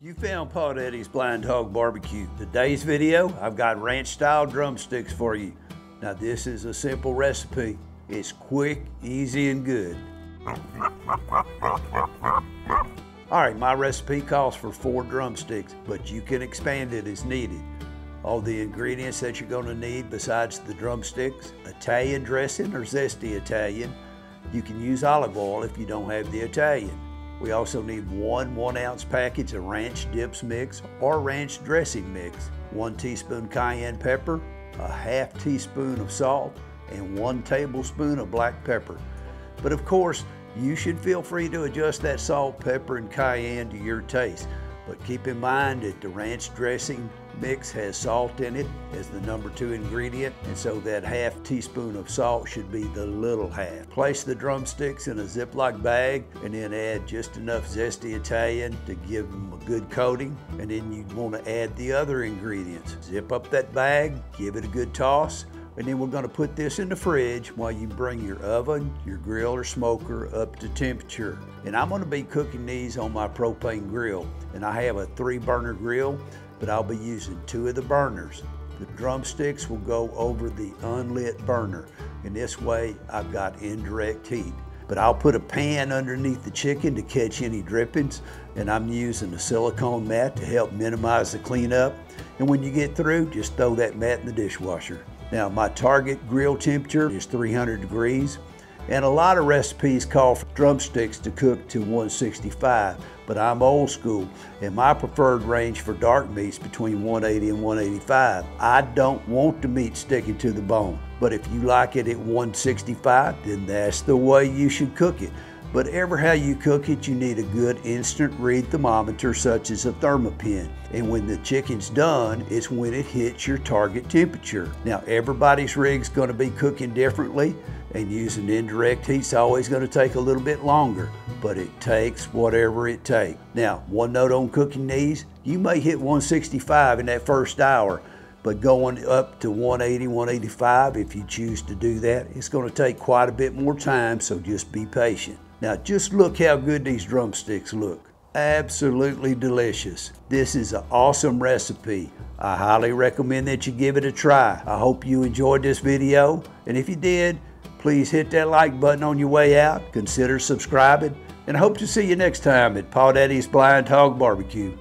You found Paw Daddy's BlindHawg Barbecue. Today's video, I've got ranch style drumsticks for you. Now this is a simple recipe. It's quick, easy, and good. All right, my recipe calls for four drumsticks, but you can expand it as needed. All the ingredients that you're gonna need besides the drumsticks, Italian dressing or zesty Italian. You can use olive oil if you don't have the Italian. We also need one one ounce package of ranch dips mix or ranch dressing mix, one teaspoon cayenne pepper, a half teaspoon of salt, and one tablespoon of black pepper. But of course, you should feel free to adjust that salt, pepper, and cayenne to your taste. But keep in mind that the ranch dressing mix has salt in it as the number two ingredient, and so that half teaspoon of salt should be the little half. Place the drumsticks in a Ziploc bag and then add just enough zesty Italian to give them a good coating, and then you want to add the other ingredients. Zip up that bag, give it a good toss, and then we're gonna put this in the fridge while you bring your oven, your grill or smoker up to temperature. And I'm gonna be cooking these on my propane grill. And I have a three burner grill, but I'll be using two of the burners. The drumsticks will go over the unlit burner. And this way I've got indirect heat but I'll put a pan underneath the chicken to catch any drippings and I'm using a silicone mat to help minimize the cleanup. And when you get through, just throw that mat in the dishwasher. Now my target grill temperature is 300 degrees and a lot of recipes call for drumsticks to cook to 165, but I'm old school and my preferred range for dark meats between 180 and 185. I don't want the meat sticking to the bone, but if you like it at 165, then that's the way you should cook it. But ever how you cook it, you need a good instant read thermometer such as a Thermapen. And when the chicken's done, it's when it hits your target temperature. Now everybody's rig's gonna be cooking differently and using indirect heat's always gonna take a little bit longer, but it takes whatever it takes. Now, one note on cooking these, you may hit 165 in that first hour, but going up to 180, 185, if you choose to do that, it's gonna take quite a bit more time, so just be patient. Now just look how good these drumsticks look. Absolutely delicious. This is an awesome recipe. I highly recommend that you give it a try. I hope you enjoyed this video. And if you did, please hit that like button on your way out. Consider subscribing. And I hope to see you next time at Paw Daddy's BlindHawg Barbecue.